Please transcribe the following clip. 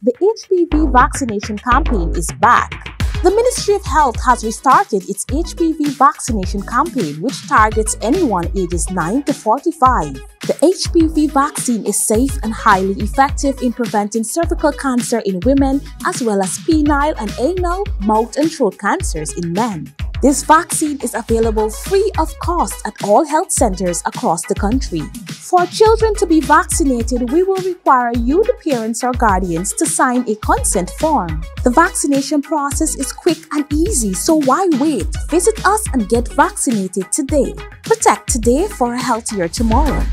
The HPV vaccination campaign is back. The Ministry of Health has restarted its HPV vaccination campaign, which targets anyone ages 9 to 45. The HPV vaccine is safe and highly effective in preventing cervical cancer in women, as well as penile and anal, mouth, and throat cancers in men. This vaccine is available free of cost at all health centers across the country. For children to be vaccinated, we will require you, the parents or guardians, to sign a consent form. The vaccination process is quick and easy, so why wait? Visit us and get vaccinated today. Protect today for a healthier tomorrow.